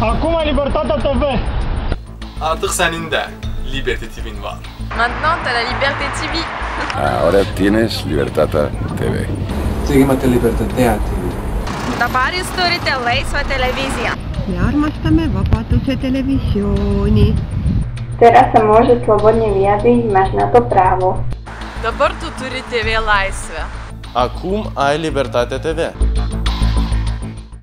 Libertatea TV. Artık senin de Liberty TV'in var. Maintenant, t'as la Liberté TV. Ahora tienes Libertata TV. Seegi imate Libertatea TV. Dabar jūs turite laisvą televiziją. Me armastame Vabaduse televisiooni. Teraz sa môže slobodne vyjadriť, máš na to právo. Dabar tu turi TV laisvę. Acum ai Libertate TV.